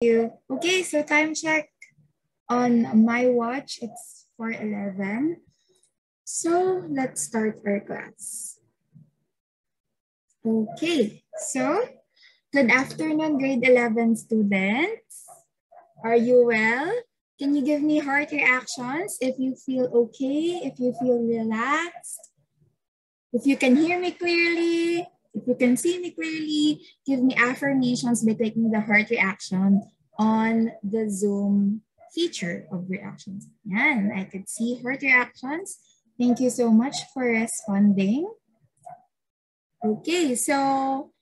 you. Okay, so time check on my watch. It's 4.11. So let's start our class. Okay, so good afternoon, grade 11 students. Are you well? Can you give me heart reactions if you feel okay, if you feel relaxed? If you can hear me clearly, if you can see me clearly, give me affirmations by clicking the heart reaction on the Zoom feature of reactions. Yan, I could see heart reactions. Thank you so much for responding. Okay, so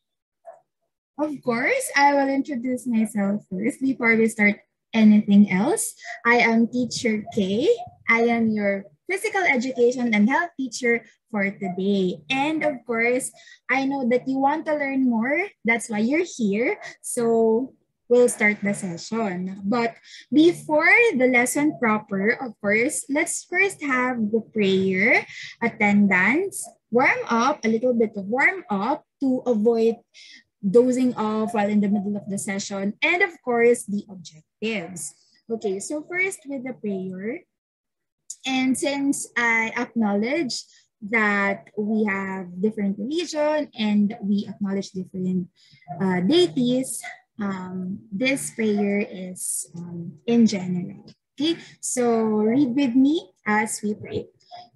of course, I will introduce myself first before we start anything else. I am teacher K. I am your physical education and health teacher for today. And of course, I know that you want to learn more. That's why you're here. So we'll start the session. But before the lesson proper, of course, let's first have the prayer, attendance, warm up, a little bit of warm up to avoid dozing off while in the middle of the session, and of course, the objectives. Okay, so first with the prayer, and since I acknowledge that we have different religion and we acknowledge different uh, deities, um, this prayer is um, in general. Okay, so read with me as we pray.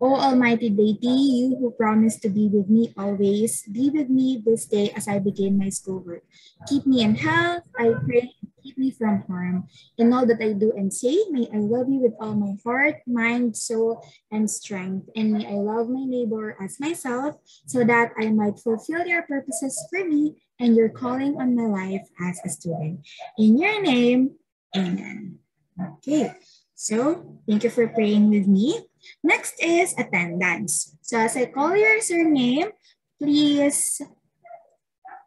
O Almighty Deity, you who promised to be with me always, be with me this day as I begin my schoolwork. Keep me in health, I pray, keep me from harm. In all that I do and say, may I love you with all my heart, mind, soul, and strength. And may I love my neighbor as myself so that I might fulfill your purposes for me and your calling on my life as a student. In your name, amen. Okay, so thank you for praying with me. Next is attendance. So as I call your surname, please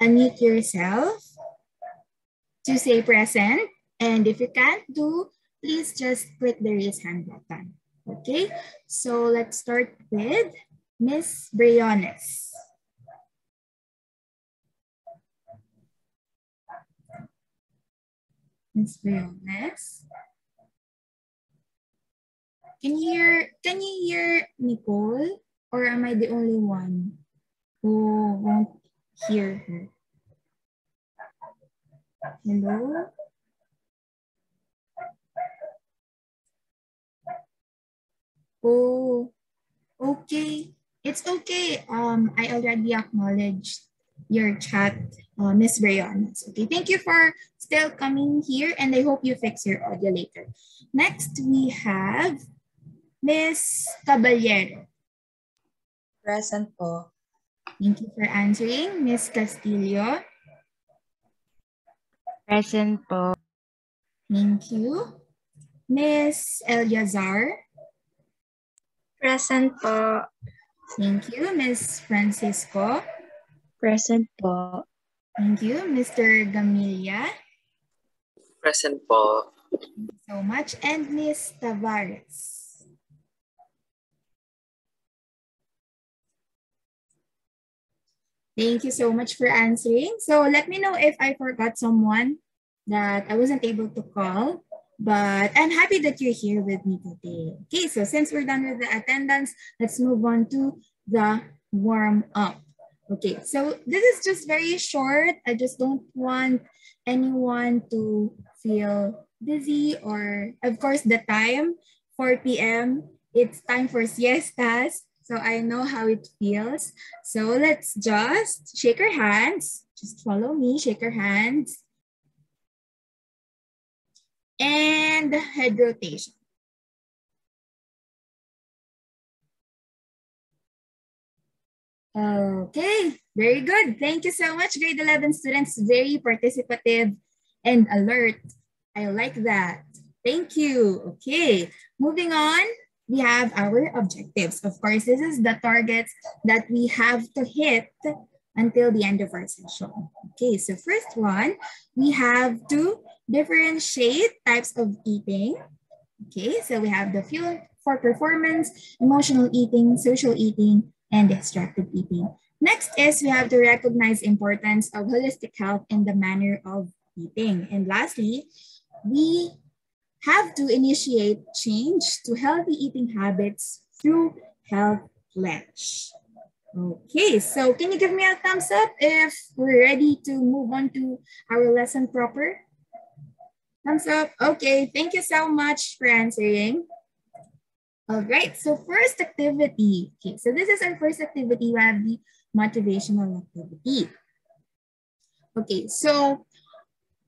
unmute yourself to say present. And if you can't do, please just click the raise hand button. Okay, so let's start with Miss Briones. Miss Briones. Can you hear, can you hear Nicole? Or am I the only one who won't hear her? Hello? Oh, okay. It's okay. Um, I already acknowledged your chat, uh, Miss Briones. Okay, thank you for still coming here and I hope you fix your audio later. Next, we have Miss Caballero. Present po. Thank you for answering. Miss Castillo. Present po. Thank you. Miss Eliazar. Present po. Thank you. Miss Francisco. Present po. Thank you. Mr. Gamilia. Present po. Thank you so much. And Miss Tavares. Thank you so much for answering. So let me know if I forgot someone that I wasn't able to call, but I'm happy that you're here with me today. Okay, so since we're done with the attendance, let's move on to the warm up. Okay, so this is just very short. I just don't want anyone to feel busy or of course the time, 4 p.m. It's time for siestas. So I know how it feels. So let's just shake our hands. Just follow me, shake our hands. And head rotation. Okay, very good. Thank you so much, grade 11 students. Very participative and alert. I like that. Thank you. Okay, moving on we have our objectives. Of course, this is the targets that we have to hit until the end of our session. Okay, so first one, we have to differentiate types of eating. Okay, so we have the fuel for performance, emotional eating, social eating, and distracted eating. Next is we have to recognize importance of holistic health in the manner of eating. And lastly, we have to initiate change to healthy eating habits through Health Pledge. Okay, so can you give me a thumbs up if we're ready to move on to our lesson proper? Thumbs up. Okay, thank you so much for answering. All right, so first activity. Okay, so this is our first activity. We have the motivational activity. Okay, so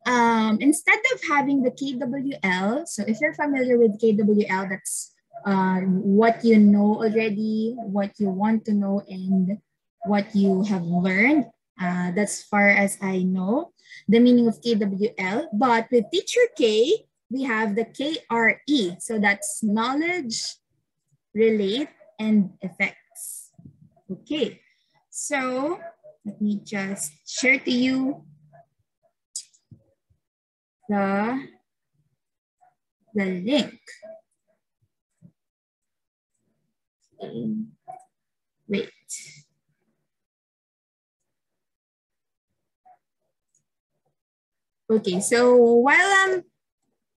um, instead of having the KWL, so if you're familiar with KWL, that's uh, what you know already, what you want to know, and what you have learned. Uh, that's far as I know the meaning of KWL. But with Teacher K, we have the KRE. So that's knowledge, relate, and effects. Okay, so let me just share to you the, the link. Wait. Okay, so while I'm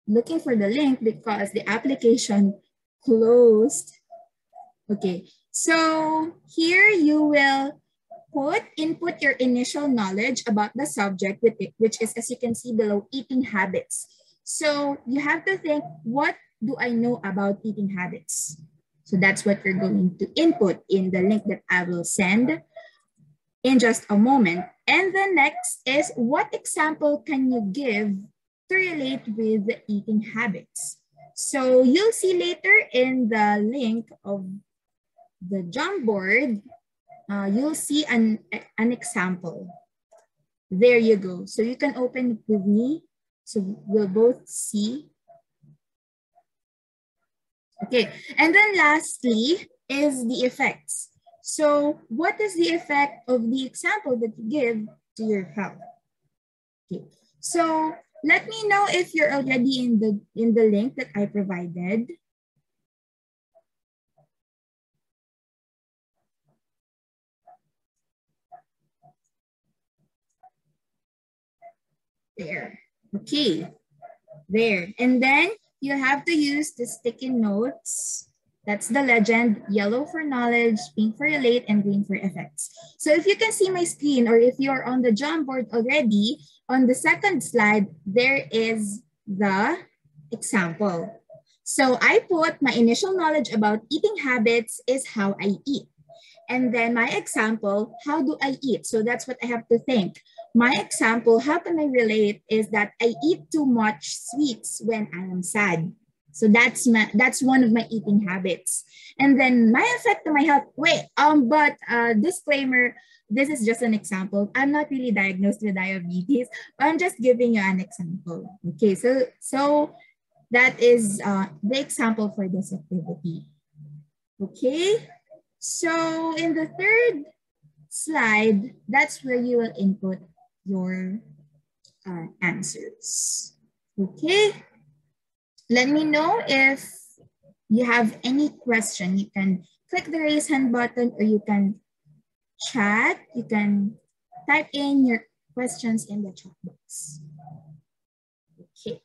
looking for the link because the application closed, okay, so here you will put input your initial knowledge about the subject, with it, which is, as you can see below, eating habits. So you have to think, what do I know about eating habits? So that's what you're going to input in the link that I will send in just a moment. And the next is what example can you give to relate with the eating habits? So you'll see later in the link of the Jamboard, uh, you'll see an, an example. There you go. So you can open with me. So we'll both see. Okay, and then lastly is the effects. So what is the effect of the example that you give to your health? Okay, so let me know if you're already in the, in the link that I provided. There. Okay. There. And then you have to use the sticky notes. That's the legend, yellow for knowledge, pink for relate, and green for effects. So if you can see my screen or if you're on the Jamboard already, on the second slide, there is the example. So I put my initial knowledge about eating habits is how I eat. And then my example, how do I eat? So that's what I have to think. My example, how can I relate is that I eat too much sweets when I am sad. So that's my that's one of my eating habits. And then my effect to my health. Wait, um, but uh, disclaimer, this is just an example. I'm not really diagnosed with diabetes, but I'm just giving you an example. Okay, so so that is uh, the example for this activity. Okay, so in the third slide, that's where you will input your uh, answers. Okay, let me know if you have any question. You can click the raise hand button or you can chat. You can type in your questions in the chat box. Okay.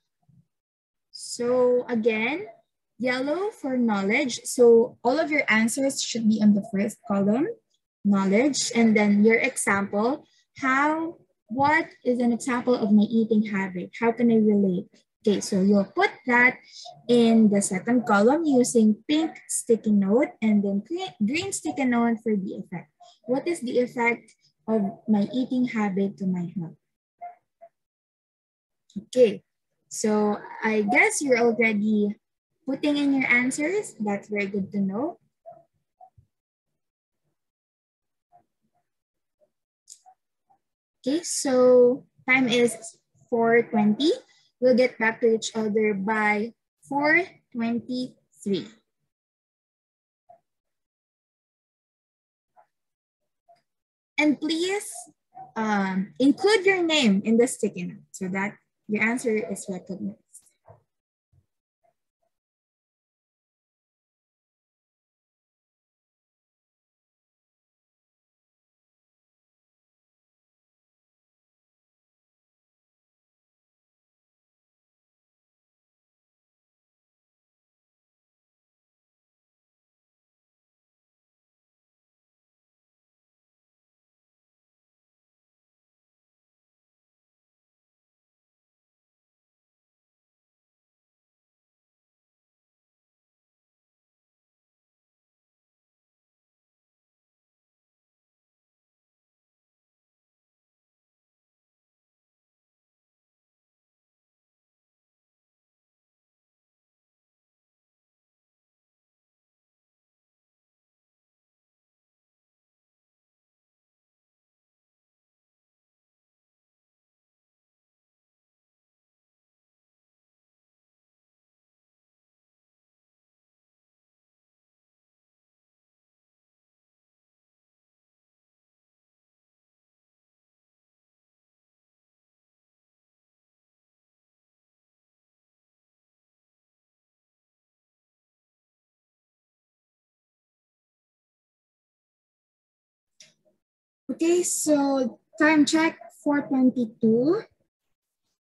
So again, yellow for knowledge. So all of your answers should be on the first column, knowledge, and then your example, how what is an example of my eating habit? How can I relate? Okay, so you'll put that in the second column using pink sticky note and then green sticky note for the effect. What is the effect of my eating habit to my health? Okay, so I guess you're already putting in your answers. That's very good to know. Okay, so time is 4.20. We'll get back to each other by 4.23. And please um, include your name in the sticky note so that your answer is recognized. Okay, so time check 422. You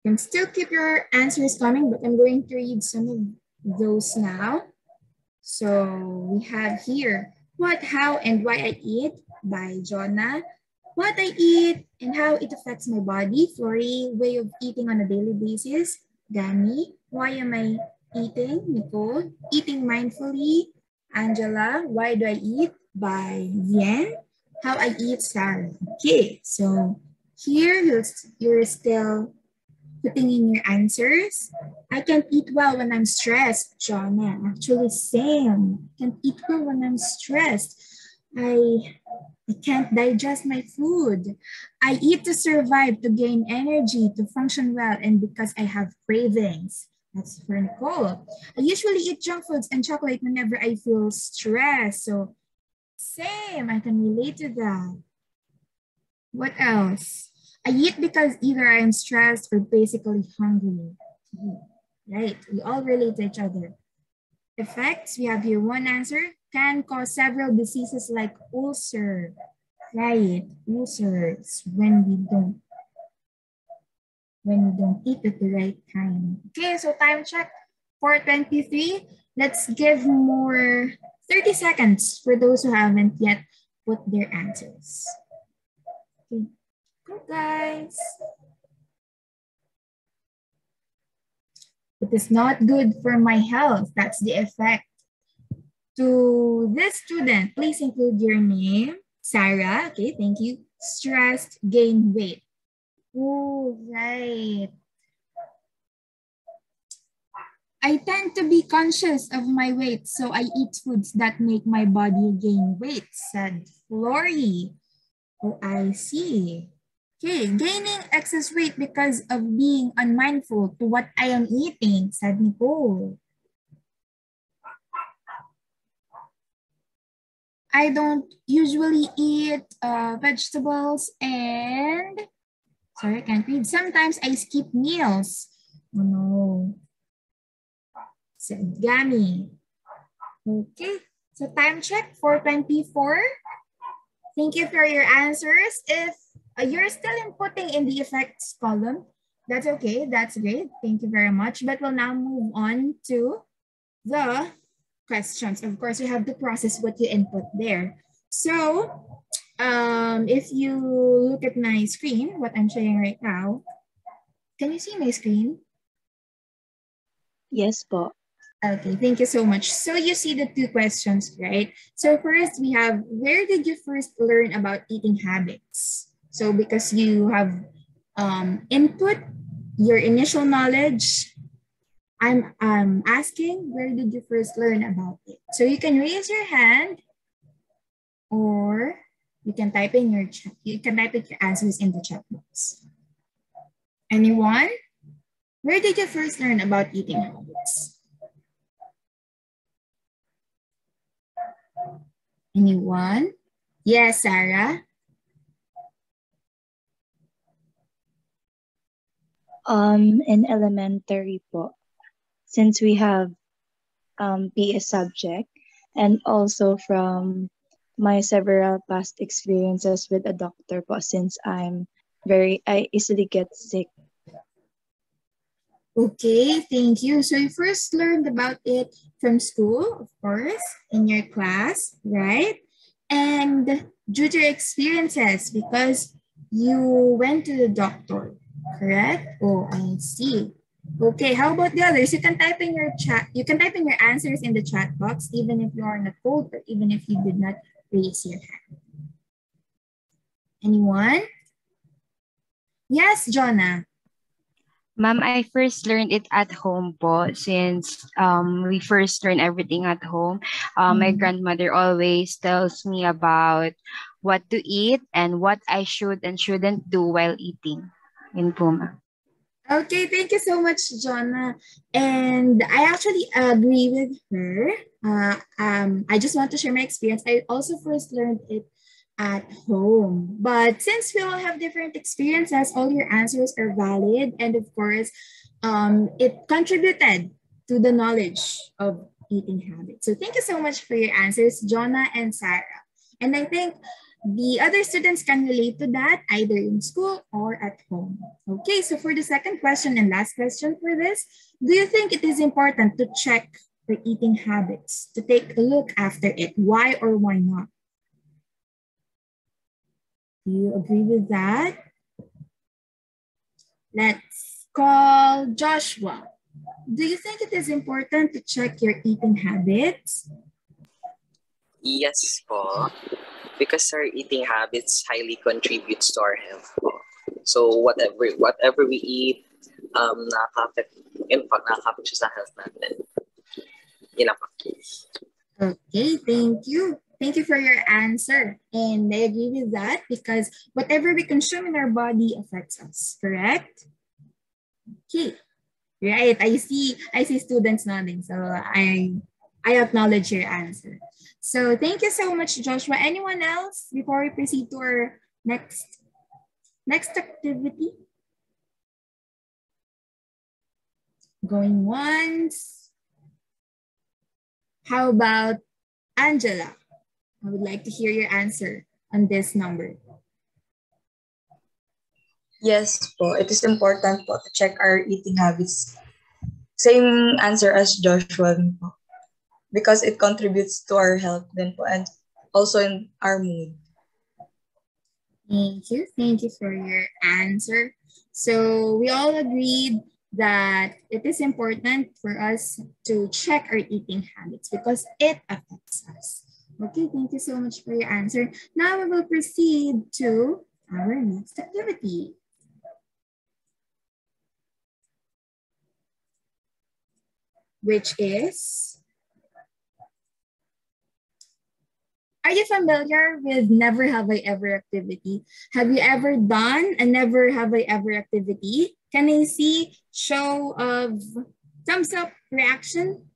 can still keep your answers coming, but I'm going to read some of those now. So we have here, what, how, and why I eat by Jonah. What I eat and how it affects my body, Flory, way of eating on a daily basis, Gani, why am I eating, Nicole, eating mindfully, Angela, why do I eat by Vien, how I eat, Sarah. Okay, so here you're, you're still putting in your answers. I can't eat well when I'm stressed, Jonah. Actually, same. Can't eat well when I'm stressed. I, I can't digest my food. I eat to survive, to gain energy, to function well, and because I have cravings. That's for Nicole. I usually eat junk foods and chocolate whenever I feel stressed. So same, I can relate to that. What else? I eat because either I am stressed or basically hungry. Right, we all relate to each other. Effects, we have here one answer, can cause several diseases like ulcer. Right, ulcers when we don't when we don't eat at the right time. Okay, so time check 423. Let's give more 30 seconds for those who haven't yet put their answers. Okay, go guys. It is not good for my health. That's the effect. To this student, please include your name. Sarah, okay, thank you. Stressed, gain weight. Oh, right. I tend to be conscious of my weight, so I eat foods that make my body gain weight, said Flory. Oh, I see. Okay, gaining excess weight because of being unmindful to what I am eating, said Nicole. I don't usually eat uh, vegetables and Sorry, I can't read. Sometimes I skip meals. Oh no. Said. Okay, so time check 424. Thank you for your answers. If uh, you're still inputting in the effects column, that's okay. That's great. Thank you very much. But we'll now move on to the questions. Of course, we have to process what you input there. So um, if you look at my screen, what I'm showing right now, can you see my screen? Yes po. Okay, thank you so much. So you see the two questions, right? So first we have, where did you first learn about eating habits? So because you have um, input your initial knowledge, I'm um, asking, where did you first learn about it? So you can raise your hand or you can type in your chat. You can type in your answers in the chat box. Anyone? Where did you first learn about eating habits? Anyone? Yes, Sarah. Um, in elementary po, since we have um, PE subject and also from my several past experiences with a doctor po since I'm very, I easily get sick. Okay, thank you. So you first learned about it from school, of course, in your class, right? And due to your experiences, because you went to the doctor, correct? Oh, I see. Okay, how about the others? You can type in your chat, you can type in your answers in the chat box, even if you are not told or even if you did not raise your hand. Anyone? Yes, Jonah. Ma'am, I first learned it at home po since um, we first learn everything at home. Uh, My Mm. grandmother always tells me about what to eat and what I should and shouldn't do while eating. in po, ma'am. Okay, thank you so much, Jonah. And I actually agree with her. Uh, um, I just want to share my experience. I also first learned it at home. But since we all have different experiences, all your answers are valid. And of course, um, it contributed to the knowledge of eating habits. So thank you so much for your answers, Jonah and Sarah. And I think the other students can relate to that either in school or at home. Okay, so for the second question and last question for this, do you think it is important to check your eating habits, to take a look after it? Why or why not? Do you agree with that? Let's call Joshua. Do you think it is important to check your eating habits? Yes po. Because our eating habits highly contributes to our health po. So whatever whatever we eat, um, nakaka-affect, in fact, nakaka sa health natin. Yun lang po. Okay, thank you. Thank you for your answer. And I agree with that because whatever we consume in our body affects us, correct? Okay. Right. I see I see students nodding. So I I acknowledge your answer. So thank you so much, Joshua. Anyone else before we proceed to our next next activity? Going once. How about Angela? I would like to hear your answer on this number. Yes po, it is important po to check our eating habits. Same answer as Joshua po. Because it contributes to our health then po and also in our mood. Thank you. Thank you for your answer. So we all agreed that it is important for us to check our eating habits because it affects us. Okay, thank you so much for your answer. Now we will proceed to our next activity. Which is, are you familiar with never have I ever activity? Have you ever done a never have I ever activity? Can I see show of thumbs up reaction?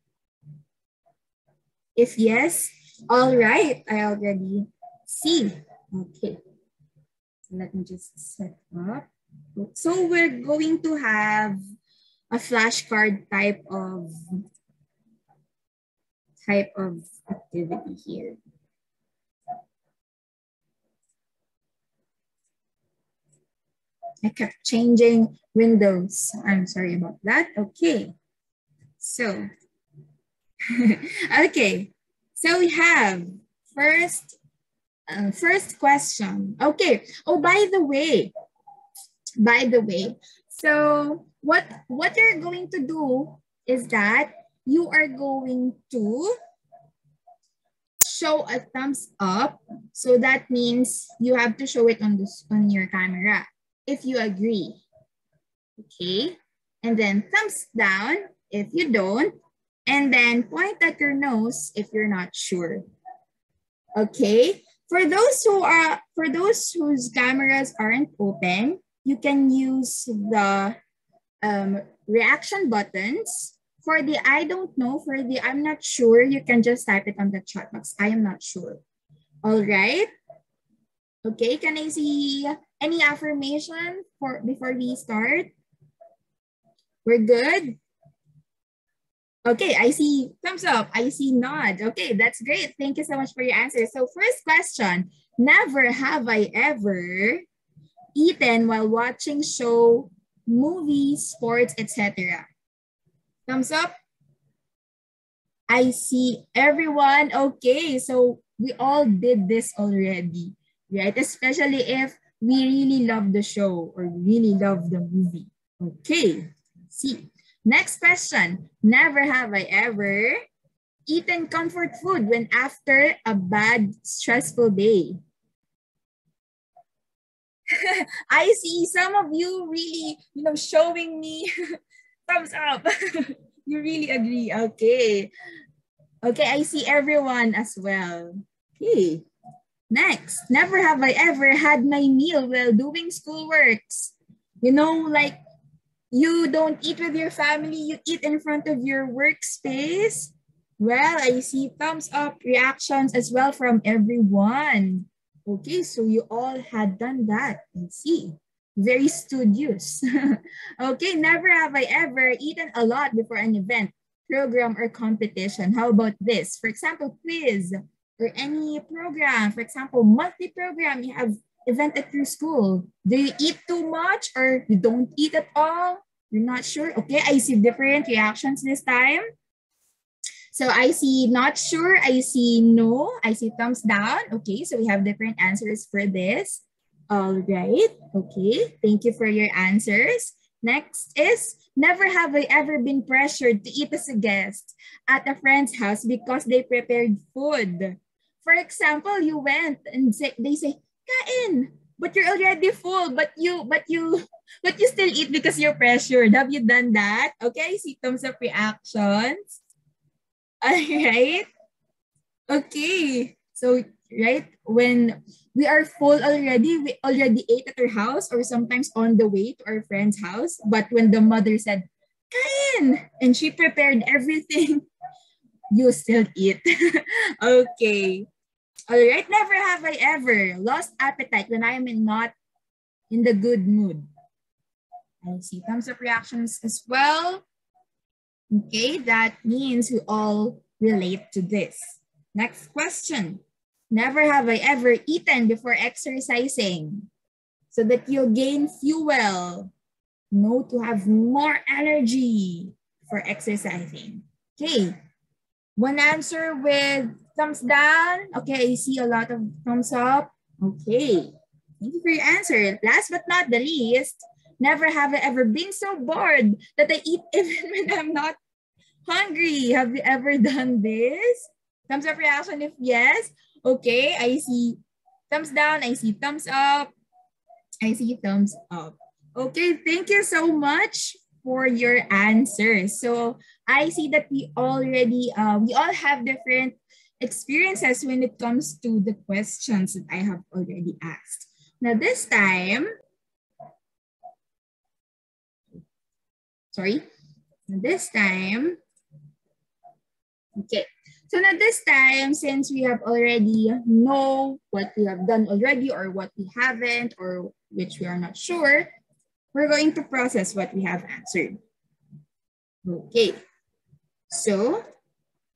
If yes, all right, I already see. Okay, let me just set up. So we're going to have a flashcard type of type of activity here. I kept changing windows. I'm sorry about that. Okay. So, okay. So we have first, uh, first question. Okay. Oh, by the way, by the way, so what what you're going to do is that you are going to show a thumbs up. So that means you have to show it on this on your camera if you agree. Okay. And then thumbs down if you don't. And then point at your nose if you're not sure. Okay. For those who are for those whose cameras aren't open, you can use the um, reaction buttons. For the I don't know, for the I'm not sure, you can just type it on the chat box. I am not sure. All right. Okay, can I see any affirmation for before we start? We're good? Okay, I see thumbs up. I see nod. Okay, that's great. Thank you so much for your answer. So first question, never have I ever eaten while watching show, movies, sports, etc. Thumbs up. I see everyone. Okay, so we all did this already, right? Especially if we really love the show or really love the movie. Okay, see. Next question. Never have I ever eaten comfort food when after a bad, stressful day. I see some of you really, you know, showing me thumbs up. you really agree. Okay. Okay, I see everyone as well. Okay. Next, never have I ever had my meal while doing schoolworks. You know, like you don't eat with your family, you eat in front of your workspace. Well, I see thumbs up reactions as well from everyone. Okay, so you all had done that. I see. Very studious. okay, never have I ever eaten a lot before an event, program, or competition. How about this? For example, quiz, or any program. For example, monthly program, you have event at your school. Do you eat too much or you don't eat at all? You're not sure? Okay, I see different reactions this time. So I see not sure, I see no, I see thumbs down. Okay, so we have different answers for this. All right, okay, thank you for your answers. Next is, never have I ever been pressured to eat as a guest at a friend's house because they prepared food. For example, you went and say, they say, kain, but you're already full, but you, but you, but you still eat because you're pressured. Have you done that? Okay, thumbs up reactions. All right. Okay. So, right, when we are full already, we already ate at our house or sometimes on the way to our friend's house. But when the mother said, Kain, and she prepared everything, you still eat. okay. All right. Never have I ever lost appetite when I am not in the good mood. I see thumbs up reactions as well. Okay, that means we all relate to this. Next question. Never have I ever eaten before exercising so that you'll gain fuel. No, to have more energy for exercising. Okay, one answer with thumbs down. Okay, I see a lot of thumbs up. Okay, thank you for your answer. Last but not the least, Never have I ever been so bored that I eat even when I'm not hungry. Have you ever done this? Thumbs up reaction if yes. Okay, I see thumbs down. I see thumbs up. I see thumbs up. Okay, thank you so much for your answers. So I see that we already, uh, we all have different experiences when it comes to the questions that I have already asked. Now this time, sorry, this time, okay. So now this time, since we have already know what we have done already or what we haven't or which we are not sure, we're going to process what we have answered. Okay, so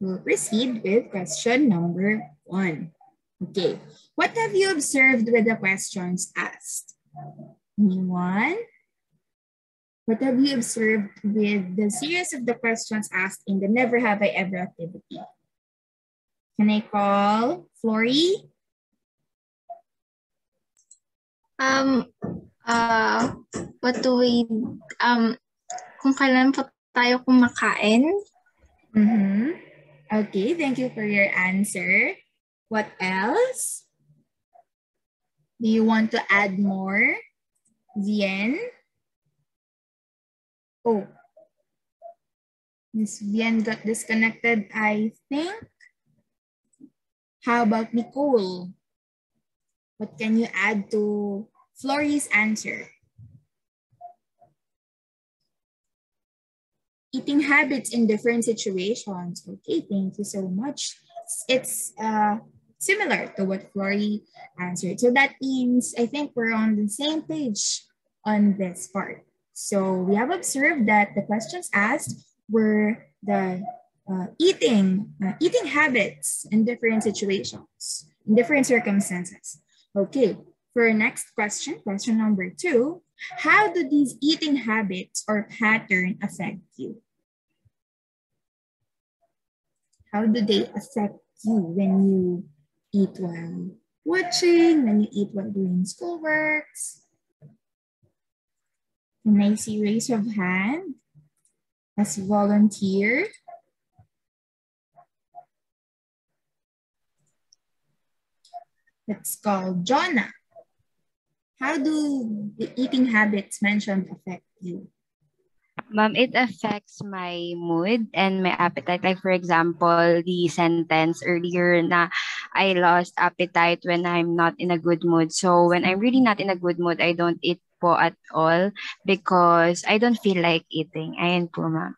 we'll proceed with question number one. Okay, what have you observed with the questions asked? Anyone? What have you observed with the series of the questions asked in the Never Have I Ever activity? Can I call Flory? Um, uh, what do we, um, kung kailan pa tayo kumakain? Mm-hmm. Okay, thank you for your answer. What else? Do you want to add more? Zien? Oh, Miss Vian got disconnected, I think. How about Nicole? What can you add to Flory's answer? Eating habits in different situations. Okay, thank you so much. It's uh, similar to what Flory answered. So that means I think we're on the same page on this part. So we have observed that the questions asked were the uh, eating, uh, eating habits in different situations, in different circumstances. Okay, for our next question, question number two, how do these eating habits or pattern affect you? How do they affect you when you eat while watching, when you eat while doing schoolworks, can I see raise of hand as volunteer? Let's call Jonah. How do the eating habits mentioned affect you? Ma'am, it affects my mood and my appetite. Like for example, the sentence earlier na I lost appetite when I'm not in a good mood. So when I'm really not in a good mood, I don't eat po at all because I don't feel like eating. Ayan po, ma'am.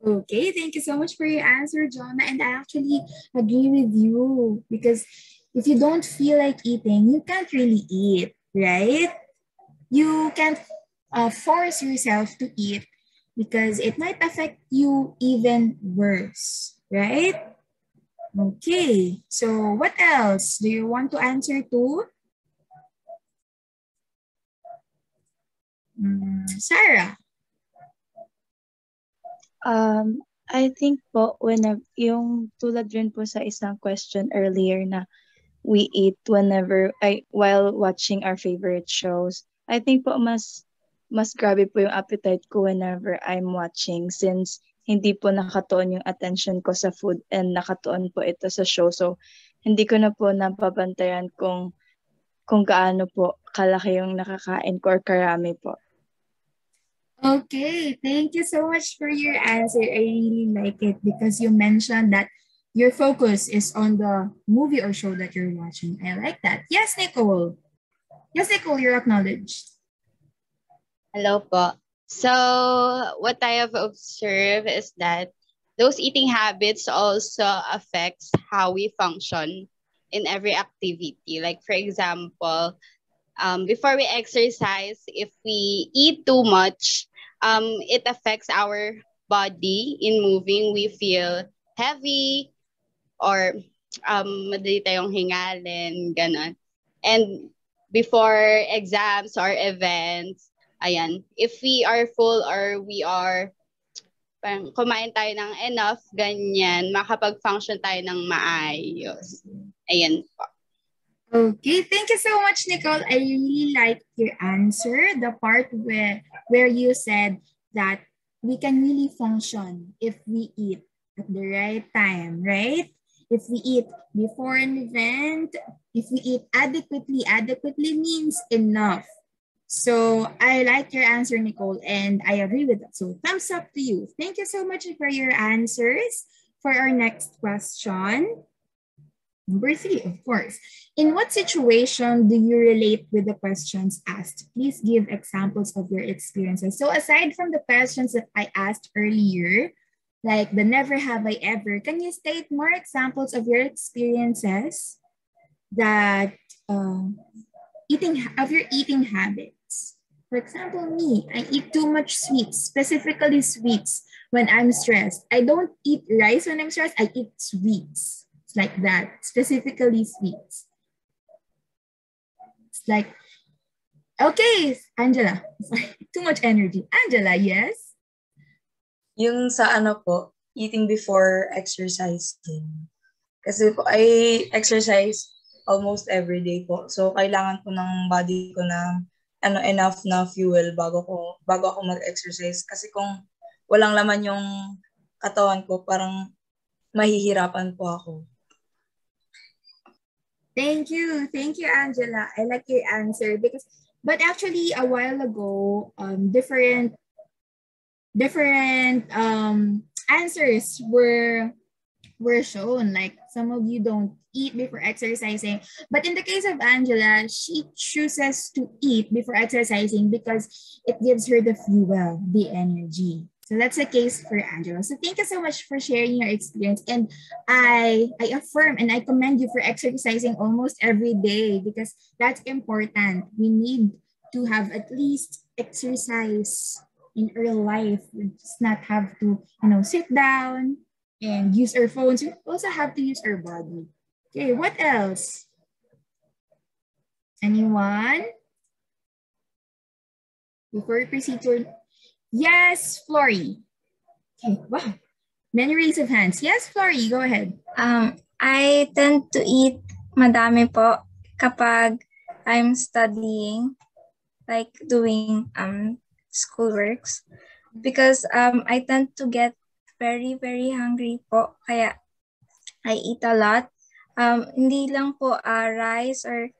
Okay, thank you so much for your answer, Jonah. And I actually agree with you because if you don't feel like eating, you can't really eat, right? You can't uh, force yourself to eat because it might affect you even worse, right? Okay, so what else do you want to answer to? Mm, Sarah. Um, I think po, when yung tulad rin po sa isang question earlier na we eat whenever, I, while watching our favorite shows, I think po mas, mas grabe po yung appetite ko whenever I'm watching since hindi po nakatuon yung attention ko sa food and nakatuon po ito sa show. So, hindi ko na po napabantayan kung kung gaano po kalaki yung nakakain ko or karami po. Okay, thank you so much for your answer. I really like it because you mentioned that your focus is on the movie or show that you're watching. I like that. Yes, Nicole. Yes, Nicole, you're acknowledged. Hello po. So, what I have observed is that those eating habits also affects how we function in every activity. Like, for example, um, before we exercise, if we eat too much, um, it affects our body in moving. We feel heavy or um, madali tayong hingalin, ganun. And before exams or events, ayan, if we are full or we are parang kumain tayo ng enough, ganyan, makapag-function tayo ng maayos. Ayan po. Okay, thank you so much, Nicole. I really like your answer. The part where where you said that we can really function if we eat at the right time, right? If we eat before an event, if we eat adequately, adequately means enough. So I like your answer, Nicole, and I agree with that. So thumbs up to you. Thank you so much for your answers. For our next question, Number three, of course. In what situation do you relate with the questions asked? Please give examples of your experiences. So aside from the questions that I asked earlier, like the never have I ever, can you state more examples of your experiences that uh, eating of your eating habits? For example, me, I eat too much sweets, specifically sweets when I'm stressed. I don't eat rice when I'm stressed, I eat sweets. It's like that, specifically sweets. It's like, okay, Angela, too much energy. Angela, yes? Yung sa ano po, eating before exercising. Kasi po, I exercise almost every day po. So, kailangan ko ng body ko ng ano, enough na fuel bago ko bago ako mag-exercise. Kasi kung walang laman yung katawan ko, parang mahihirapan po ako. Thank you. Thank you, Angela. I like your answer because but actually a while ago, um different different um answers were were shown. Like some of you don't eat before exercising. But in the case of Angela, she chooses to eat before exercising because it gives her the fuel, the energy. So that's the case for Angela. So thank you so much for sharing your experience. And I, I affirm and I commend you for exercising almost every day because that's important. We need to have at least exercise in real life. We just not have to, you know, sit down and use our phones. We also have to use our body. Okay, what else? Anyone? Before we proceed to Yes, Flory. Okay, wow. Many raise of hands. Yes, Flory, go ahead. Um, I tend to eat madami po kapag I'm studying, like doing um school works. Because um, I tend to get very, very hungry po. Kaya I eat a lot. Um, hindi lang po uh, rice or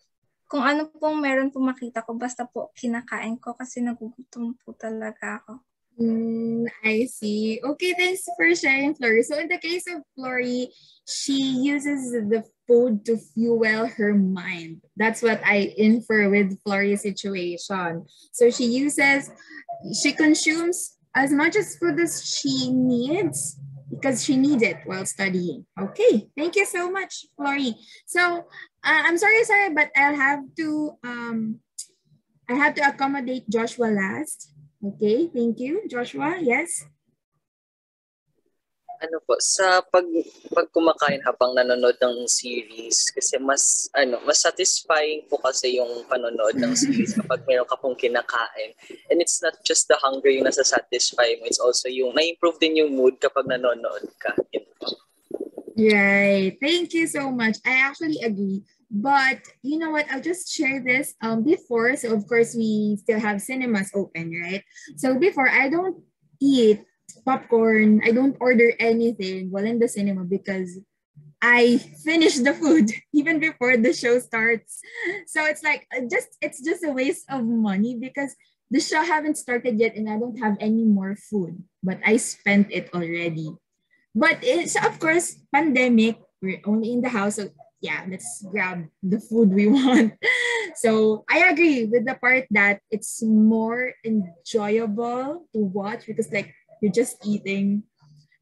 kung ano pong meron po makita ko, basta po kinakain ko kasi nagugutom po talaga ako. Mm, I see. Okay, thanks for sharing, Flory. So in the case of Flory, she uses the food to fuel her mind. That's what I infer with Flory's situation. So she uses, she consumes as much as food as she needs because she needs it while studying. Okay, thank you so much, Flory. So uh, I'm sorry, sorry, but I'll have to um, I have to accommodate Joshua last. Okay, thank you, Joshua. Yes. ano po, sa pag, pag kumakain habang nanonood ng series, kasi mas, ano, mas satisfying po kasi yung panonood ng series kapag meron ka pong kinakain. And it's not just the hunger yung nasa satisfy mo, it's also yung, na-improve din yung mood kapag nanonood ka. Yun. Right. Thank you so much. I actually agree. But you know what? I'll just share this um before. So of course we still have cinemas open, right? So before I don't eat popcorn. I don't order anything while in the cinema because I finish the food even before the show starts. So it's like uh, just it's just a waste of money because the show haven't started yet and I don't have any more food, but I spent it already. But it's of course pandemic, we're only in the house, so yeah, let's grab the food we want. So I agree with the part that it's more enjoyable to watch because like you're just eating.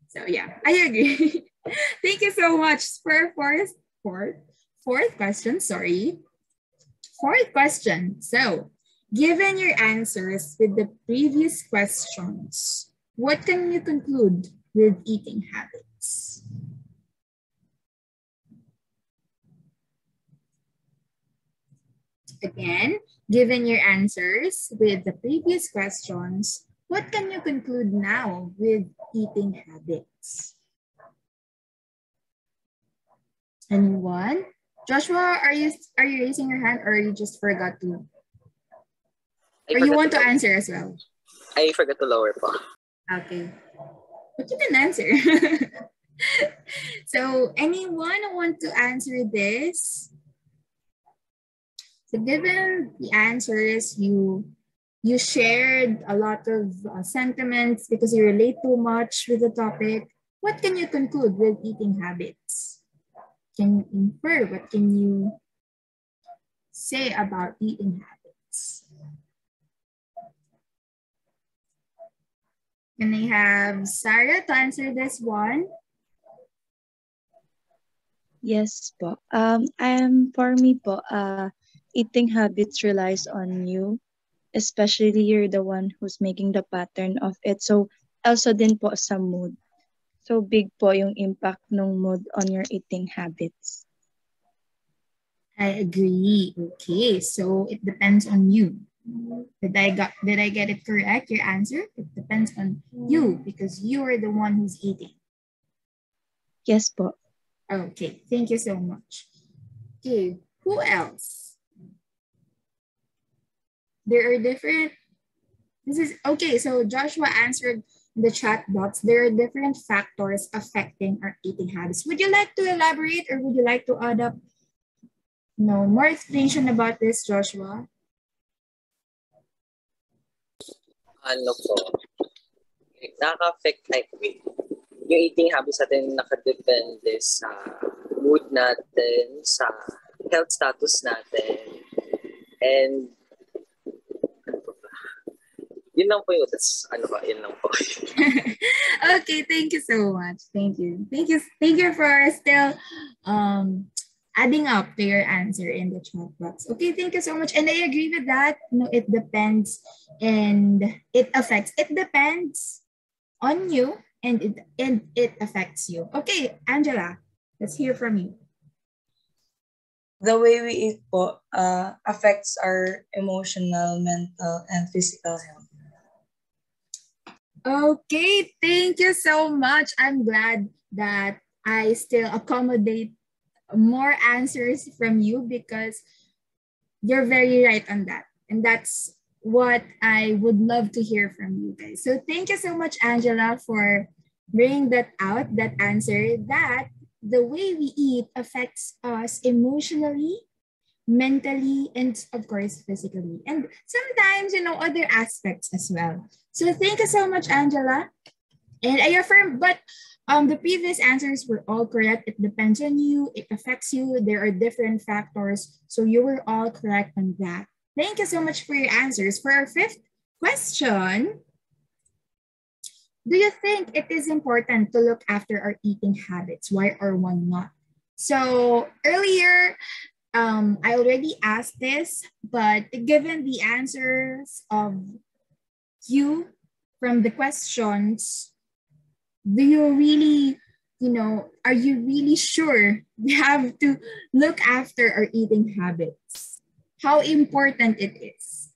So yeah, I agree. Thank you so much for fourth, fourth, fourth question. Sorry. Fourth question. So, given your answers with the previous questions, what can you conclude with eating habits? Again, given your answers with the previous questions, what can you conclude now with eating habits? Anyone? Joshua, are you are you raising your hand or you just forgot to? I or you want to lower- answer as well? I forgot to lower po. Okay. But you can answer. so anyone want to answer this? So given the answers, you you shared a lot of uh, sentiments because you relate too much with the topic. What can you conclude with eating habits? Can you infer? What can you say about eating habits? Can I have Sarah to answer this one? Yes po. Um, um, for me po, uh, eating habits relies on you especially you're the one who's making the pattern of it. So, also din po sa mood. So, big po yung impact ng mood on your eating habits. I agree. Okay, so it depends on you. Did I got did I get it correct? Your answer? It depends on you because you are the one who's eating. Yes po. Okay, thank you so much. Okay, who else? There are different. This is okay. So Joshua answered the chat box. There are different factors affecting our eating habits. Would you like to elaborate, or would you like to add up? No more explanation about this, Joshua. Ano po? Nakaka-affect, like, wait. Yung eating habits natin nakadepende sa mood natin, sa health status natin, and? Yun lang po yun. That's, ano ba, yun lang po. okay, thank you so much. Thank you. Thank you. Thank you for still um adding up to your answer in the chat box. Okay, thank you so much. And I agree with that. No, it depends and it affects. It depends on you and it and it affects you. Okay, Angela, let's hear from you. The way we eat po uh, affects our emotional, mental, and physical health. Okay, thank you so much. I'm glad that I still accommodate more answers from you because you're very right on that. And that's what I would love to hear from you guys. So thank you so much, Angela, for bringing that out, that answer, that the way we eat affects us emotionally, mentally, and of course, physically. And sometimes, you know, other aspects as well. So thank you so much, Angela. And I affirm, but um, the previous answers were all correct. It depends on you. It affects you. There are different factors. So you were all correct on that. Thank you so much for your answers. For our fifth question, do you think it is important to look after our eating habits? Why or why not? So earlier, um, I already asked this, but given the answers of you from the questions, do you really, you know, are you really sure we have to look after our eating habits? How important it is.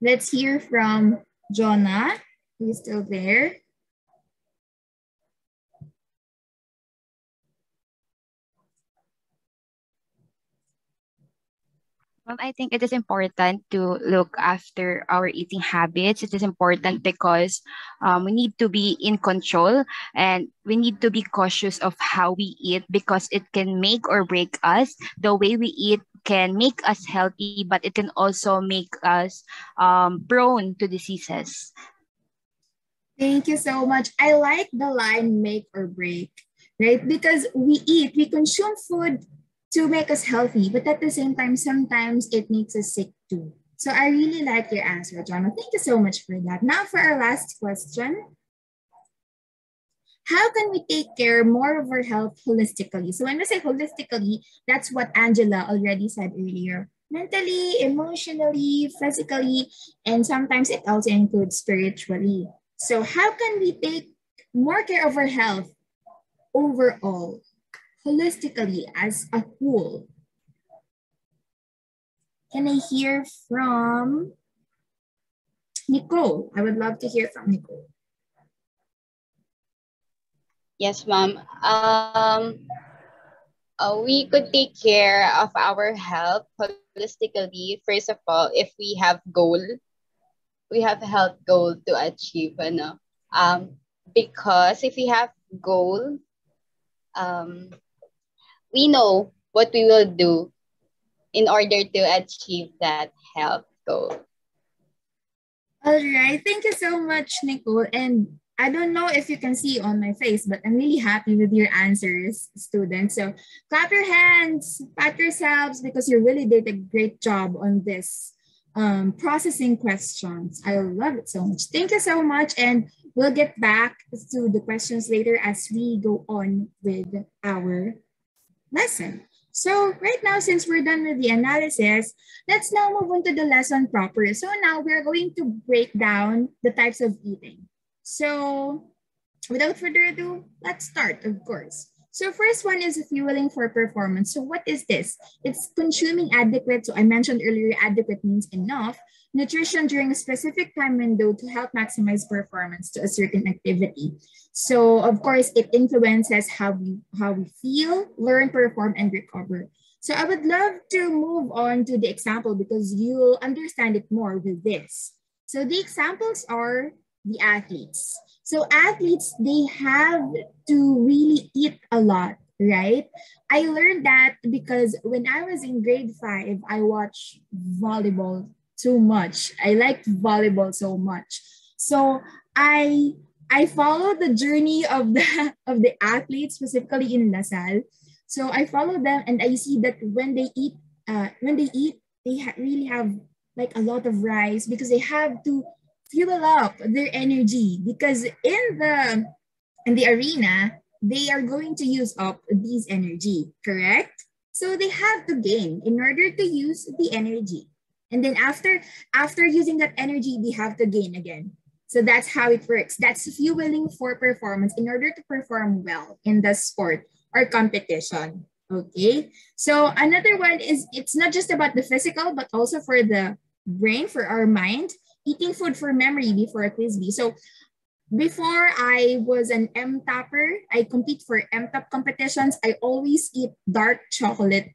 Let's hear from Jonah. He's still there. Um, I think it is important to look after our eating habits. It is important because um, we need to be in control and we need to be cautious of how we eat because it can make or break us. The way we eat can make us healthy, but it can also make us um, prone to diseases. Thank you so much. I like the line make or break, right? Because we eat, we consume food to make us healthy, but at the same time, sometimes it makes us sick too. So I really like your answer, John. Thank you so much for that. Now for our last question. How can we take care more of our health holistically? So when we say holistically, that's what Angela already said earlier. Mentally, emotionally, physically, and sometimes it also includes spiritually. So how can we take more care of our health overall? Holistically as a whole. Can I hear from Nicole? I would love to hear from Nicole. Yes, ma'am. Um, uh, we could take care of our health holistically. First of all, if we have goal, we have health goal to achieve. Ano? Um, because if we have goal, um, we know what we will do in order to achieve that health goal. All right. Thank you so much, Nicole. And I don't know if you can see on my face, but I'm really happy with your answers, students. So clap your hands, pat yourselves because you really did a great job on this um, processing questions. I love it so much. Thank you so much. And we'll get back to the questions later as we go on with our lesson. So right now, since we're done with the analysis, let's now move on to the lesson proper. So now we're going to break down the types of eating. So without further ado, let's start, of course. So first one is fueling for performance. So what is this? It's consuming adequate. So I mentioned earlier, adequate means enough nutrition during a specific time window to help maximize performance to a certain activity. So of course, it influences how we how we feel, learn, perform, and recover. So I would love to move on to the example because you'll understand it more with this. So the examples are the athletes. So athletes, they have to really eat a lot, right? I learned that because when I was in grade five, I watched volleyball too much. I like volleyball so much. So I I follow the journey of the of the athletes specifically in La Salle. So I follow them and I see that when they eat uh, when they eat they ha- really have like a lot of rice because they have to fuel up their energy because in the in the arena they are going to use up these energy correct so they have to gain in order to use the energy and then after after using that energy, we have to gain again. So that's how it works. That's fueling for performance in order to perform well in the sport or competition. Okay. So another one is it's not just about the physical, but also for the brain, for our mind, eating food for memory before a quiz bee. So before I was an M tapper, I compete for MTAP competitions. I always eat dark chocolate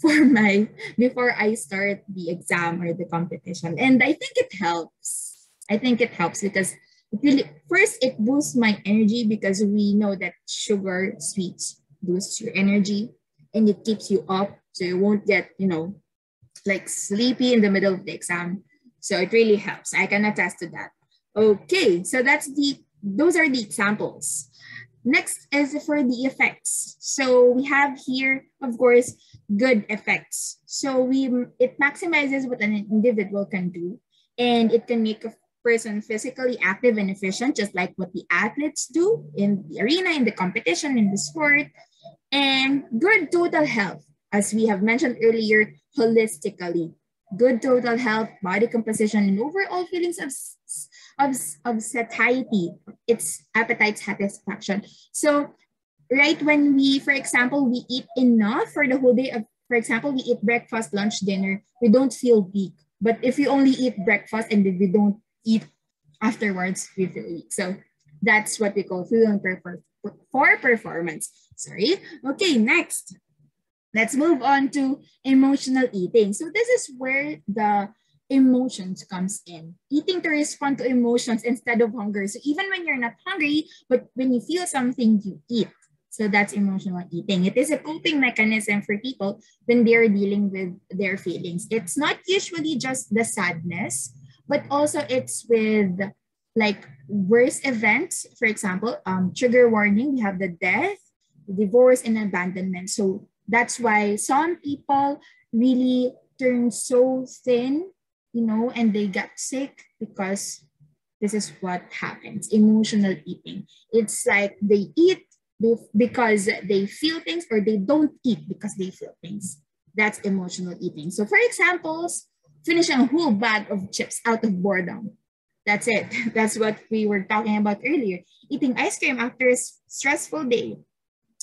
for my before I start the exam or the competition. And I think it helps. I think it helps because it really first it boosts my energy because we know that sugar sweets boosts your energy and it keeps you up so you won't get, you know, like sleepy in the middle of the exam. So it really helps. I can attest to that. Okay, so that's the those are the examples. Next is for the effects. So we have here, of course, good effects. So we it maximizes what an individual can do, and it can make a person physically active and efficient, just like what the athletes do in the arena, in the competition, in the sport, and good total health, as we have mentioned earlier, holistically. Good total health, body composition, and overall feelings of, of, of satiety. It's appetite satisfaction. So right when we, for example, we eat enough for the whole day of, for example, we eat breakfast, lunch, dinner, we don't feel weak. But if you only eat breakfast and then we don't eat afterwards, we feel weak. So that's what we call fueling for performance. Sorry. Okay, next. Let's move on to emotional eating. So this is where the emotions comes in. Eating to respond to emotions instead of hunger. So even when you're not hungry, but when you feel something, you eat. So that's emotional eating. It is a coping mechanism for people when they're dealing with their feelings. It's not usually just the sadness, but also it's with like worst events. For example, um, trigger warning, we have the death, divorce, and abandonment. So that's why some people really turn so thin you know, and they get sick because this is what happens emotional eating. It's like they eat because they feel things or they don't eat because they feel things. That's emotional eating. So, for examples, finishing a whole bag of chips out of boredom. That's it. That's what we were talking about earlier. Eating ice cream after a stressful day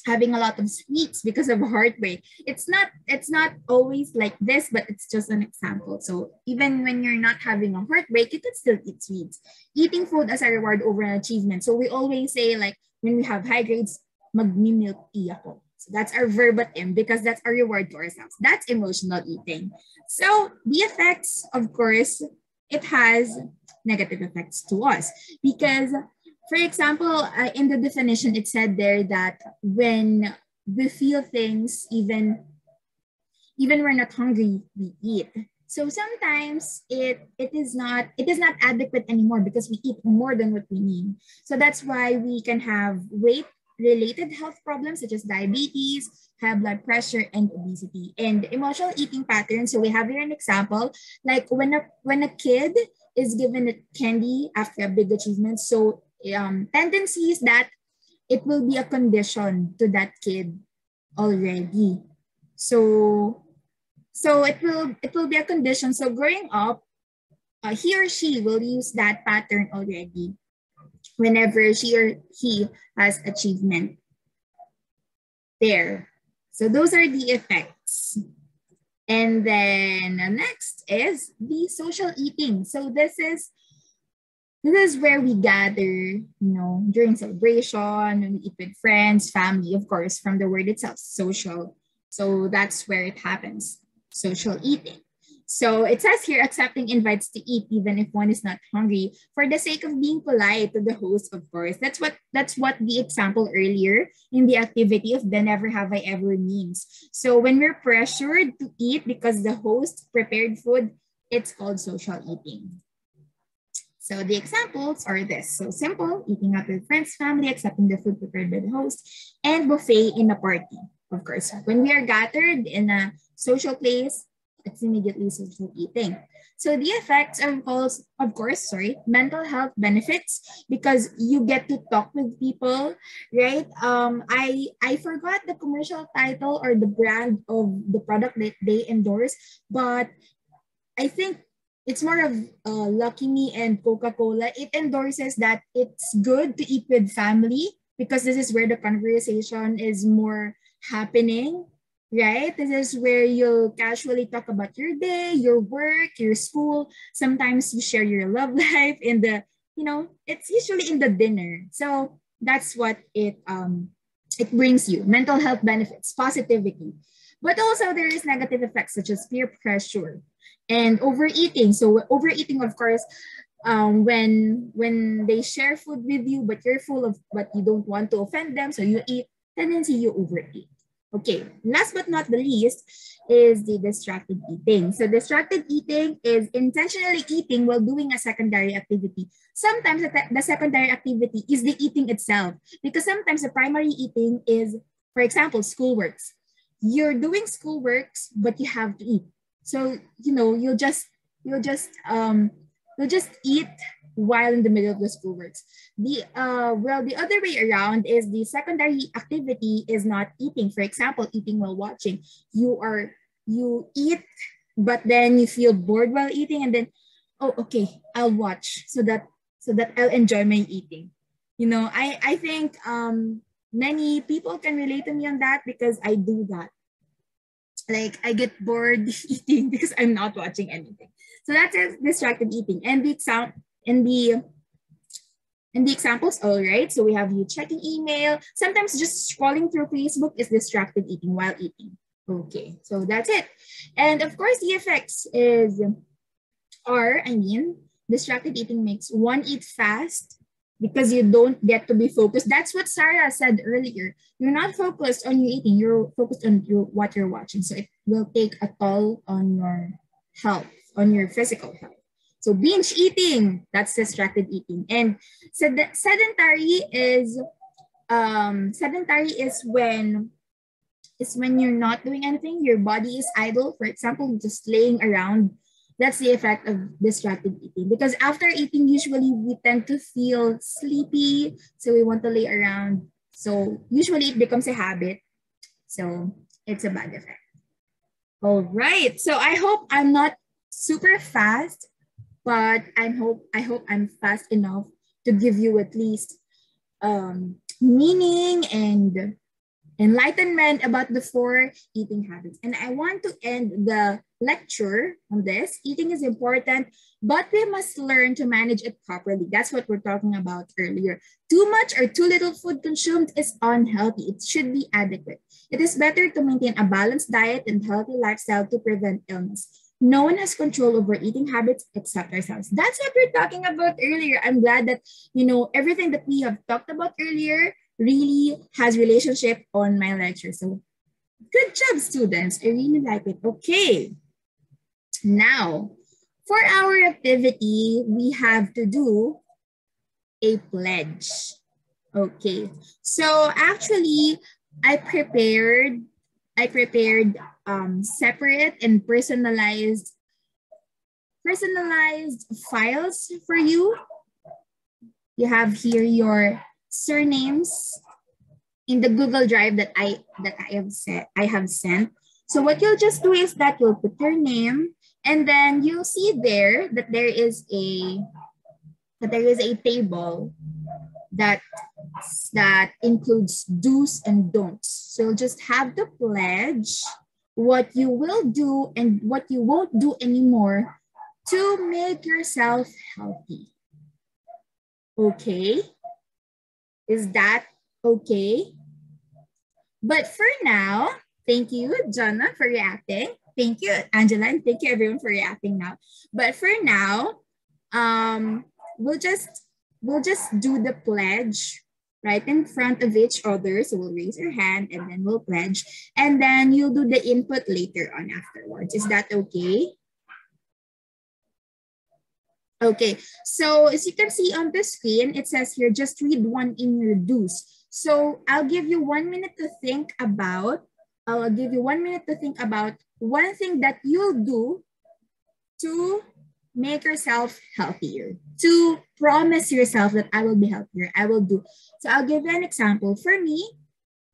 having a lot of sweets because of a heartbreak it's not it's not always like this but it's just an example so even when you're not having a heartbreak you can still eat sweets eating food as a reward over an achievement so we always say like when we have high grades magmi-milk tea ako so that's our verbatim because that's our reward to ourselves that's emotional eating so the effects of course it has negative effects to us because for example, uh, in the definition, it said there that when we feel things, even even we're not hungry, we eat. So sometimes it it is not it is not adequate anymore because we eat more than what we need. So that's why we can have weight related health problems such as diabetes, high blood pressure, and obesity. And emotional eating patterns. So we have here an example, like when a when a kid is given a candy after a big achievement. So um, tendency is that it will be a condition to that kid already. So, so it will it will be a condition. So growing up, uh, he or she will use that pattern already whenever she or he has achievement there. So those are the effects. And then next is the social eating. So this is this is where we gather, you know, during celebration, we eat with friends, family, of course, from the word itself, social. So that's where it happens, social eating. So it says here, accepting invites to eat even if one is not hungry for the sake of being polite to the host, of course. That's what that's what the example earlier in the activity of the never have I ever means. So when we're pressured to eat because the host prepared food, it's called social eating. So the examples are this. So simple, eating out with friends, family, accepting the food prepared by the host, and buffet in a party. Of course, when we are gathered in a social place, it's immediately social eating. So the effects of course, of course, sorry, mental health benefits because you get to talk with people, right? Um, I I forgot the commercial title or the brand of the product that they endorse, but I think it's more of uh, Lucky Me and Coca-Cola. It endorses that it's good to eat with family because this is where the conversation is more happening, right? This is where you'll casually talk about your day, your work, your school. Sometimes you share your love life in the, you know, it's usually in the dinner. So that's what it um it brings you. Mental health benefits, positivity. But also there is negative effects such as peer pressure, and overeating. So overeating, of course, um, when when they share food with you, but you're full of, but you don't want to offend them, so you eat. Tendency you overeat. Okay, last but not the least is the distracted eating. So distracted eating is intentionally eating while doing a secondary activity. Sometimes the secondary activity is the eating itself because sometimes the primary eating is, for example, schoolworks. You're doing schoolworks, but you have to eat. So, you know, you'll just you'll just um you'll just eat while in the middle of the schoolworks. The uh well the other way around is the secondary activity is not eating. For example, eating while watching. You are you eat but then you feel bored while eating and then oh okay, I'll watch so that so that I'll enjoy my eating. You know, I, I think um, many people can relate to me on that because I do that. Like I get bored eating because I'm not watching anything. So that's distracted eating. And the exam in the in the examples, all right. So we have you checking email. Sometimes just scrolling through Facebook is distracted eating while eating. Okay, so that's it. And of course, the effects is or I mean, distracted eating makes one eat fast because you don't get to be focused. That's what Sarah said earlier. You're not focused on your eating, you're focused on your, what you're watching. So it will take a toll on your health, on your physical health. So binge eating, that's distracted eating. And sed- sedentary is um sedentary is when is when you're not doing anything, your body is idle. For example, just laying around that's the effect of distracted eating. Because after eating, usually we tend to feel sleepy, so we want to lay around. So usually it becomes a habit. So it's a bad effect. All right. So I hope I'm not super fast, but I hope I hope I'm fast enough to give you at least um, meaning and enlightenment about the four eating habits. And I want to end the lecture on this. Eating is important, but we must learn to manage it properly. That's what we're talking about earlier. Too much or too little food consumed is unhealthy. It should be adequate. It is better to maintain a balanced diet and healthy lifestyle to prevent illness. No one has control over eating habits except ourselves. That's what we're talking about earlier. I'm glad that, you know, everything that we have talked about earlier really has relationship on my lecture. So good job, students. I really like it. Okay. Now, for our activity, we have to do a pledge. Okay. So actually, I prepared I prepared um, separate and personalized personalized files for you. You have here your surnames in the Google Drive that I that I have set I have sent. So what you'll just do is that you'll put your name and then you'll see there that there is a there is a table that that includes do's and don'ts. So you'll just have the pledge what you will do and what you won't do anymore to make yourself healthy. Okay? Is that okay? But for now, thank you, Jonah, for reacting. Thank you, Angela, and thank you everyone for reacting now. But for now, um, we'll just we'll just do the pledge right in front of each other. So we'll raise your hand and then we'll pledge. And then you'll do the input later on afterwards. Is that okay? Okay, so as you can see on the screen, it says here, just read one in your do's. So I'll give you one minute to think about, I'll give you one minute to think about one thing that you'll do to make yourself healthier, to promise yourself that I will be healthier, I will do. So I'll give you an example. For me,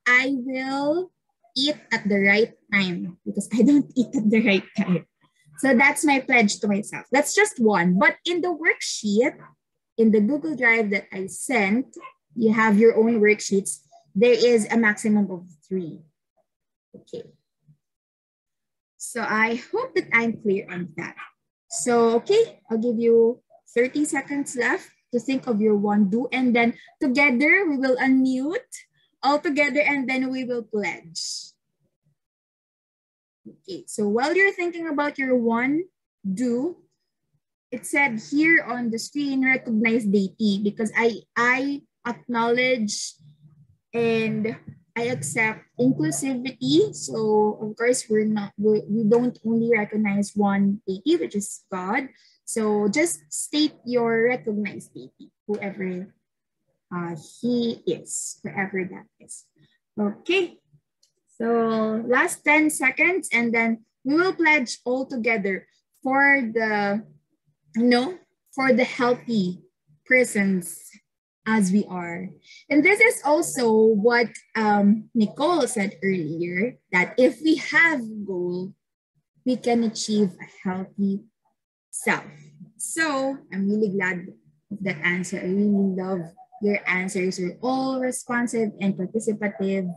I will eat at the right time because I don't eat at the right time. So that's my pledge to myself. That's just one. But in the worksheet, in the Google Drive that I sent, you have your own worksheets. There is a maximum of three. Okay. So I hope that I'm clear on that. So, okay, I'll give you 30 seconds left to think of your one do. And then together we will unmute all together and then we will pledge. Okay, so while you're thinking about your one do, it said here on the screen, recognize deity because I, I acknowledge and I accept inclusivity. So of course, we're not, we, we don't only recognize one deity, which is God. So just state your recognized deity, whoever uh, he is, whoever that is. Okay, so last 10 seconds and then we will pledge all together for the, you know, for the healthy persons as we are. And this is also what um, Nicole said earlier, that if we have goal, we can achieve a healthy self. So I'm really glad of that answer. I really love your answers. You're all responsive and participative.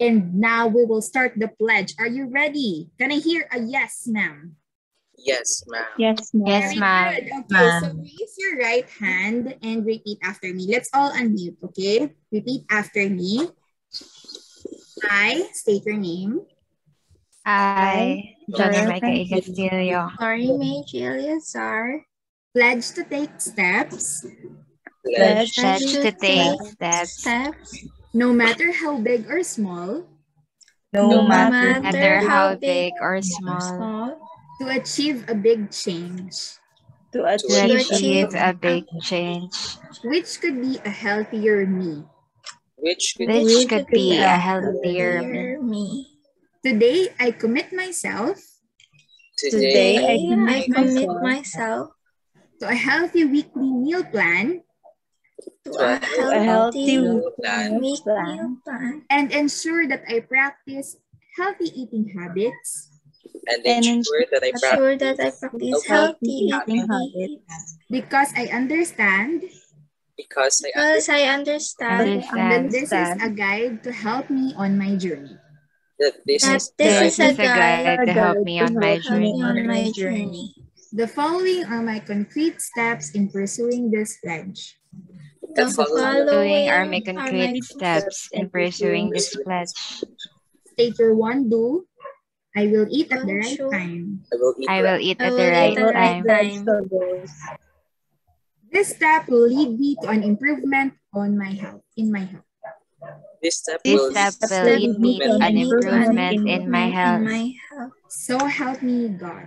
And now we will start the pledge. Are you ready? Can I hear a yes, ma'am? Yes, ma'am. Yes, ma'am. Yes, Very ma'am. good. Okay, so raise your right hand and repeat after me. Let's all unmute, okay? Repeat after me. I state your name. I, Johnny Sir. Micah. Castillo, Sorry, May Julius are Pledge to take steps, Pledge pledge to take steps, steps, no matter how big or small, No, no matter. matter how big or small, small, to achieve a big change, To to achieve achieve a big change, which could be a healthier me. which could which could be a healthier me. me. Today, I commit myself today, Today, I I commit commit myself myself to a healthy weekly meal plan to To a a healthy healthy meal plan. meal plan and ensure that I practice healthy eating habits and And ensure that I practice Ensure that I practice healthy healthy eating eating habits. because I understand because I because I understand that Understand this is a guide to help me on my journey. that this that is this is a This is a guide guide to help me on my journey. on my journey. The following are my concrete steps in pursuing this pledge. The The following Following are my concrete steps in pursuing this pledge. State your one do. I will eat at the oh, right show. time. I will eat I will eat at the right right time. time. This step will lead me to an improvement on my health, in my health. this step This will step Step will lead me to an improvement in improvement my health. In my health. So help me God.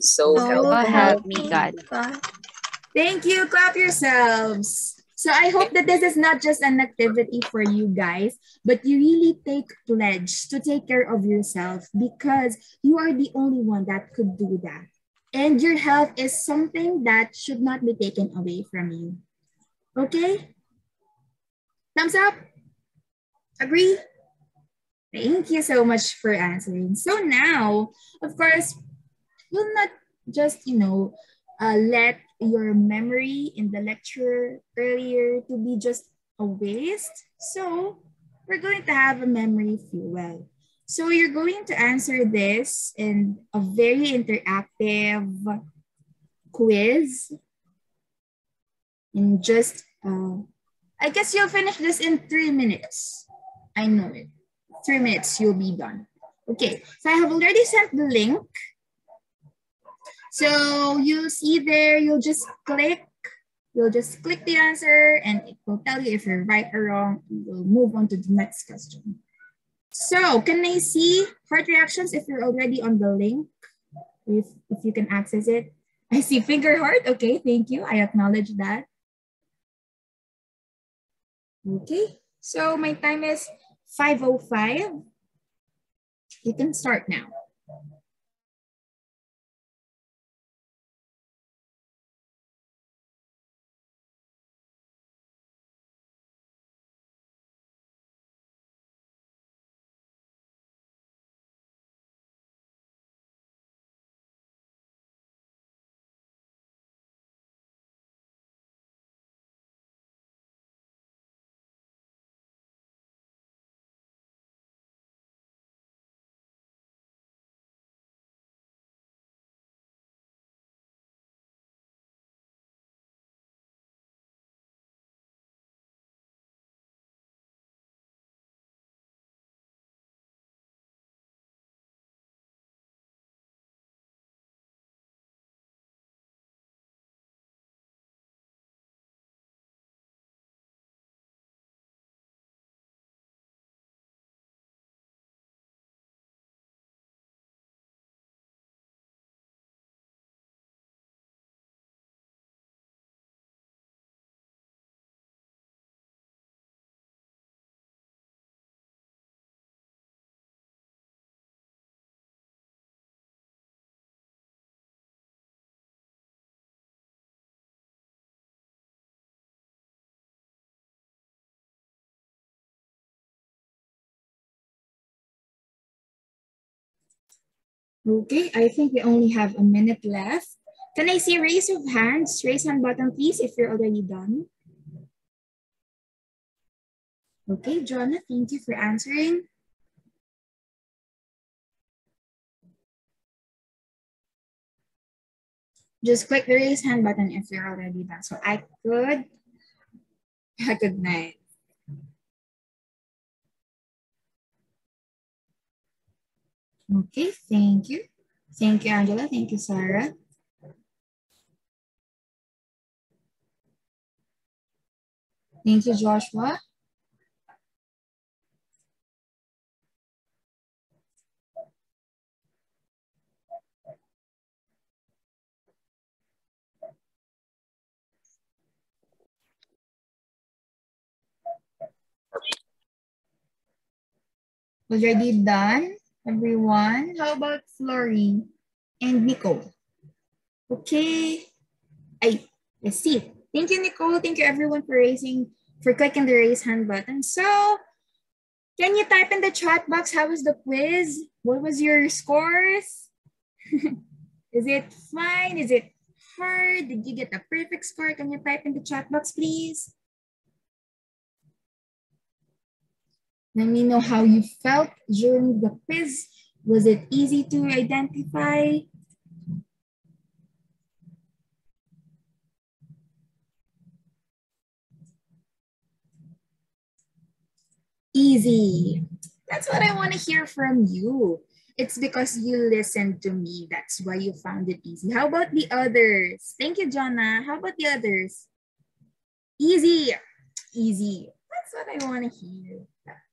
so So help help help me me God. God. Thank you. Clap yourselves. So I hope that this is not just an activity for you guys, but you really take pledge to take care of yourself because you are the only one that could do that. And your health is something that should not be taken away from you. Okay? Thumbs up? Agree? Thank you so much for answering. So now, of course, we'll not just, you know, uh, let your memory in the lecture earlier to be just a waste. So we're going to have a memory fuel. So you're going to answer this in a very interactive quiz. In just, uh, I guess you'll finish this in three minutes. I know it. Three minutes, you'll be done. Okay, so I have already sent the link. So you'll see there, you'll just click, you'll just click the answer and it will tell you if you're right or wrong. We'll move on to the next question. So can I see heart reactions if you're already on the link? If, if you can access it. I see finger heart. Okay, thank you. I acknowledge that. Okay, so my time is 5.05. You can start now. Okay, I think we only have a minute left. Can I see raise of hands? Raise hand button, please, if you're already done. Okay, Jonah, thank you for answering. Just click the raise hand button if you're already done. So I could recognize. Okay, thank you. Thank you, Angela. Thank you, Sarah. Thank you, Joshua. Already done, everyone? How about Flory and Nicole? Okay. I, let's see. Thank you, Nicole. Thank you, everyone, for raising, for clicking the raise hand button. So, can you type in the chat box? How was the quiz? What was your scores? Is it fine? Is it hard? Did you get a perfect score? Can you type in the chat box, please? Let me know how you felt during the quiz. Was it easy to identify? Easy. That's what I want to hear from you. It's because you listened to me. That's why you found it easy. How about the others? Thank you, Jonah. How about the others? Easy. Easy. That's what I want to hear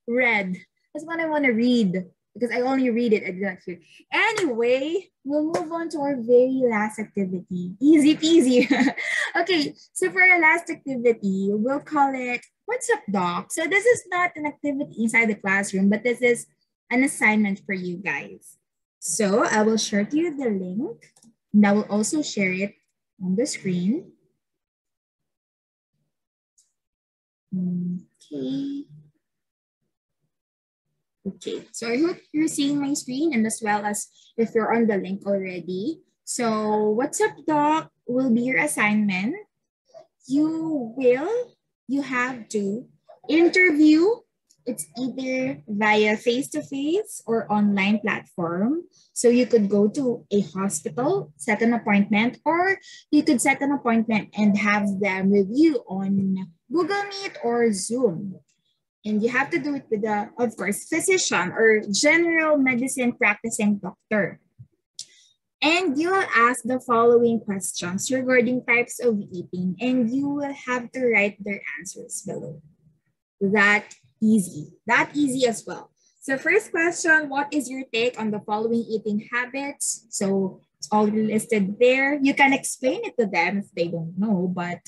read. That's what I want to read because I only read it. I do not hear. Anyway, we'll move on to our very last activity. Easy peasy. okay, so for our last activity, we'll call it What's Up Doc? So this is not an activity inside the classroom, but this is an assignment for you guys. So I will share to you the link and I will also share it on the screen. Okay. Okay, so I hope you're seeing my screen and as well as if you're on the link already. So what's up doc will be your assignment. You will, you have to interview, it's either via face-to-face -face or online platform. So you could go to a hospital, set an appointment, or you could set an appointment and have them with you on Google Meet or Zoom. And you have to do it with a, of course, physician or general medicine practicing doctor. And you will ask the following questions regarding types of eating, and you will have to write their answers below. That easy, that easy as well. So first question, what is your take on the following eating habits? So it's all listed there. You can explain it to them if they don't know, but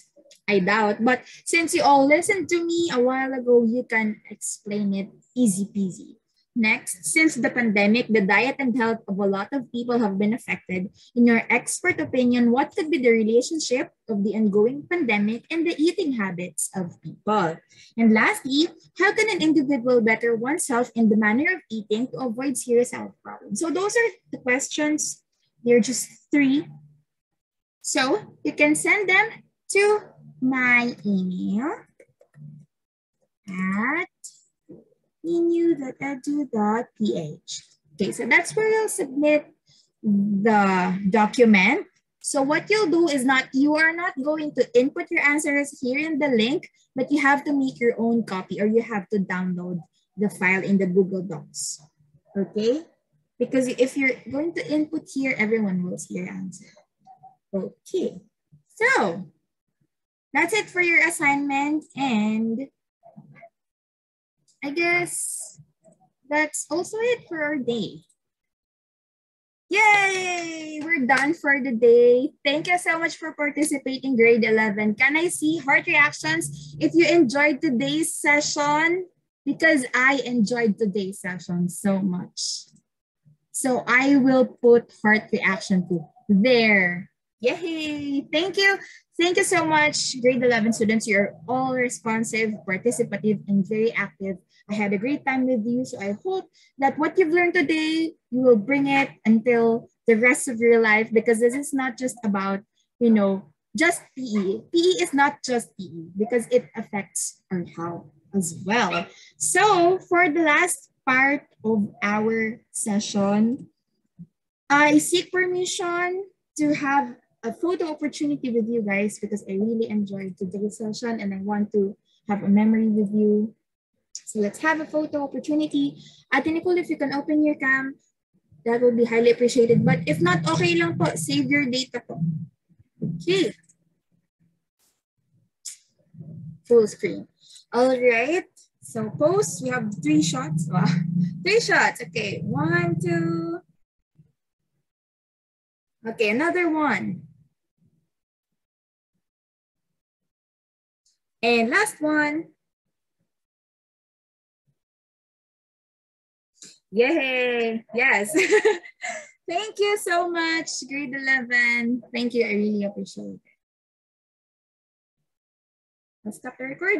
I doubt. But since you all listened to me a while ago, you can explain it easy peasy. Next, since the pandemic, the diet and health of a lot of people have been affected. In your expert opinion, what could be the relationship of the ongoing pandemic and the eating habits of people? And lastly, how can an individual better oneself in the manner of eating to avoid serious health problems? So those are the questions. They're just three. So you can send them to my email at pnu.edu.ph. Okay, so that's where you'll submit the document. So what you'll do is not, you are not going to input your answers here in the link, but you have to make your own copy or you have to download the file in the Google Docs. Okay? Because if you're going to input here, everyone will see your answer. Okay. So that's it for your assignment. And I guess that's also it for our day. Yay! We're done for the day. Thank you so much for participating grade 11. Can I see heart reactions if you enjoyed today's session? Because I enjoyed today's session so much. So I will put heart reaction to there. Yay! Thank you. Thank you so much, grade 11 students. You're all responsive, participative, and very active. I had a great time with you. So I hope that what you've learned today, you will bring it until the rest of your life because this is not just about, you know, just PE. PE is not just PE because it affects our health as well. So for the last part of our session, I seek permission to have a photo opportunity with you guys because I really enjoyed today's session and I want to have a memory with you. So let's have a photo opportunity. Ate Nicole, if you can open your cam, that would be highly appreciated. But if not, okay lang po, save your data po. Okay. Full screen. All right. So pose, we have three shots. Wow. Three shots. Okay, one, two. Okay, another one. And last one. Yay! Yes. Thank you so much, grade 11. Thank you. I really appreciate it. Let's stop the recording.